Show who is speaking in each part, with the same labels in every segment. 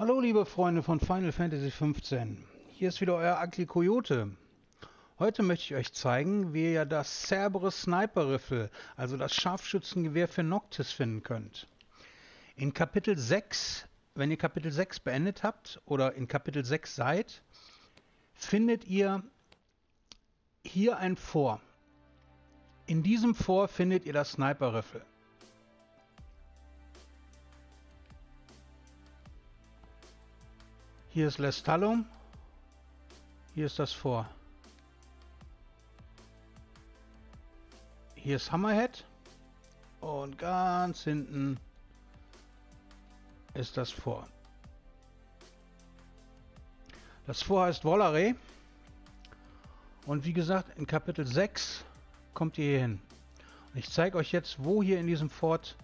Speaker 1: Hallo liebe Freunde von Final Fantasy XV. Hier ist wieder euer Ugly Coyote. Heute möchte ich euch zeigen, wie ihr das Cerberus Sniper Rifle, also das Scharfschützengewehr für Noctis finden könnt. In Kapitel 6, wenn ihr Kapitel 6 beendet habt oder in Kapitel 6 seid, findet ihr hier ein Vor. In diesem Vor findet ihr das Sniper Rifle. Hier ist Lestalum. Hier ist das Vor. Hier ist Hammerhead. Und ganz hinten ist das Vor. Das Vor heißt Wollare. Und wie gesagt, in Kapitel 6 kommt ihr hier hin. Und ich zeige euch jetzt, wo hier in diesem Fort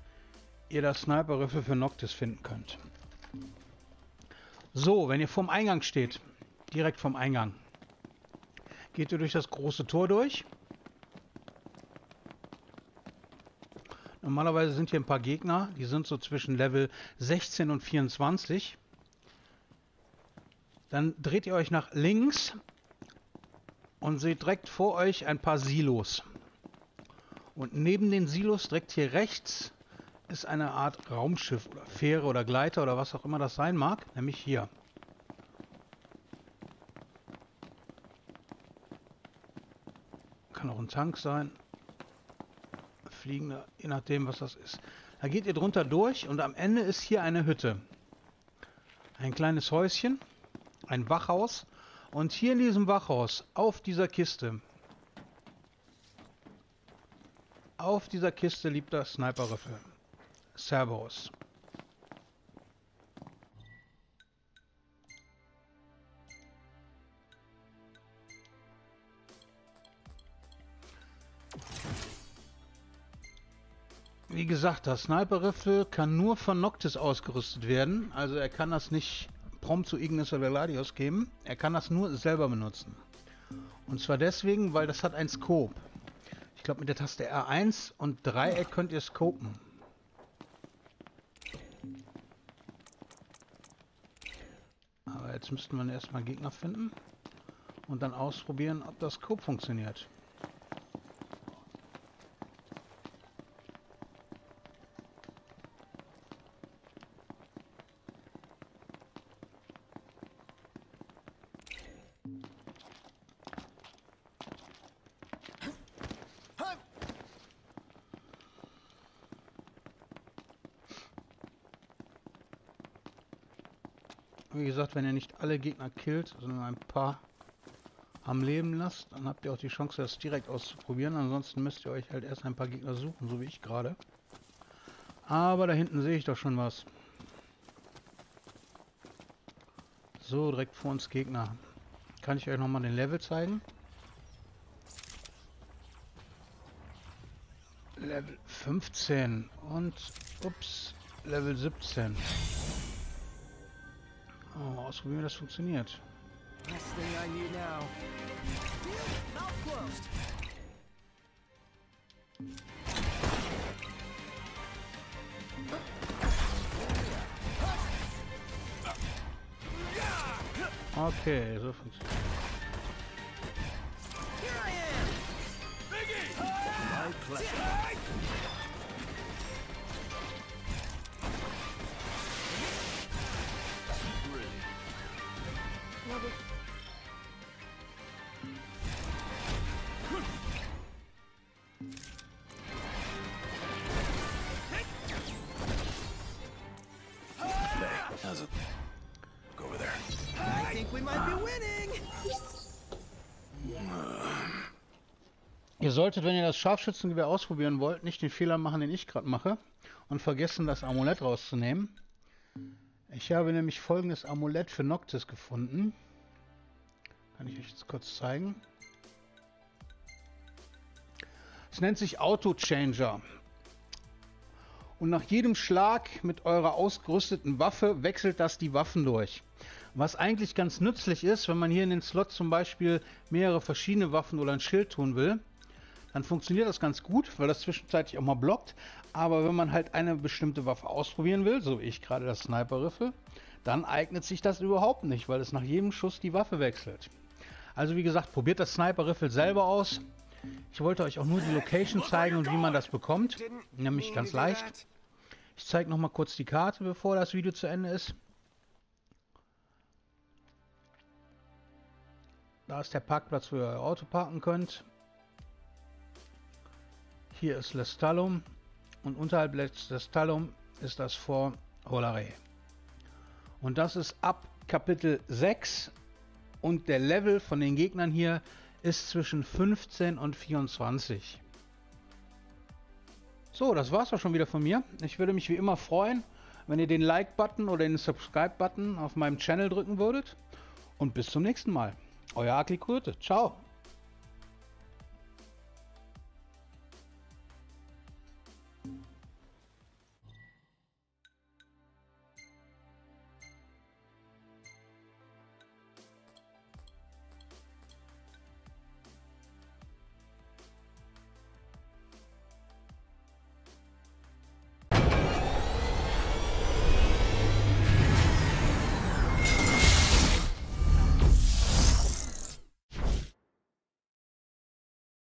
Speaker 1: ihr das Sniper-Riffel für Noctis finden könnt. So, wenn ihr vorm Eingang steht, direkt vom Eingang, geht ihr durch das große Tor durch. Normalerweise sind hier ein paar Gegner, die sind so zwischen Level 16 und 24. Dann dreht ihr euch nach links und seht direkt vor euch ein paar Silos. Und neben den Silos direkt hier rechts ist eine Art Raumschiff oder Fähre oder Gleiter oder was auch immer das sein mag, nämlich hier. Kann auch ein Tank sein. Fliegender, je nachdem, was das ist. Da geht ihr drunter durch und am Ende ist hier eine Hütte. Ein kleines Häuschen, ein Wachhaus. Und hier in diesem Wachhaus, auf dieser Kiste, auf dieser Kiste liegt das Sniper-Riffel. Servos. Wie gesagt, das Sniper-Rifle kann nur von Noctis ausgerüstet werden. Also er kann das nicht prompt zu Ignis oder Ladios geben. Er kann das nur selber benutzen. Und zwar deswegen, weil das hat ein Scope. Ich glaube mit der Taste R1 und Dreieck könnt ihr scopen. Aber jetzt müssten wir erstmal Gegner finden und dann ausprobieren, ob das Scope funktioniert. Wie gesagt, wenn ihr nicht alle Gegner killt, sondern ein paar am Leben lasst, dann habt ihr auch die Chance, das direkt auszuprobieren. Ansonsten müsst ihr euch halt erst ein paar Gegner suchen, so wie ich gerade. Aber da hinten sehe ich doch schon was. So, direkt vor uns Gegner. Kann ich euch nochmal den Level zeigen? Level 15 und, ups, Level 17. Oh, ausprobieren, wie das funktioniert. Okay, so funktioniert.
Speaker 2: How's
Speaker 1: Ihr solltet, wenn ihr das Scharfschützengewehr ausprobieren wollt, nicht den Fehler machen, den ich gerade mache und vergessen, das Amulett rauszunehmen. Ich habe nämlich folgendes Amulett für Noctis gefunden. Kann ich euch jetzt kurz zeigen. Es nennt sich Auto Changer. Und nach jedem Schlag mit eurer ausgerüsteten Waffe wechselt das die Waffen durch. Was eigentlich ganz nützlich ist, wenn man hier in den Slot zum Beispiel mehrere verschiedene Waffen oder ein Schild tun will, dann funktioniert das ganz gut, weil das zwischenzeitlich auch mal blockt. Aber wenn man halt eine bestimmte Waffe ausprobieren will, so wie ich gerade das Sniper-Riffel, dann eignet sich das überhaupt nicht, weil es nach jedem Schuss die Waffe wechselt. Also wie gesagt, probiert das Sniper-Riffel selber aus. Ich wollte euch auch nur die Location zeigen und wie man das bekommt. Nämlich ganz leicht. Ich zeige noch mal kurz die Karte, bevor das Video zu Ende ist. Da ist der Parkplatz, wo ihr euer Auto parken könnt. Hier ist Lestalum und unterhalb Lestalum ist das Fort Hollare. Und das ist ab Kapitel 6 und der Level von den Gegnern hier ist zwischen 15 und 24. So, das war's auch schon wieder von mir. Ich würde mich wie immer freuen, wenn ihr den Like-Button oder den Subscribe-Button auf meinem Channel drücken würdet. Und bis zum nächsten Mal. Euer Akli Kurte. Ciao.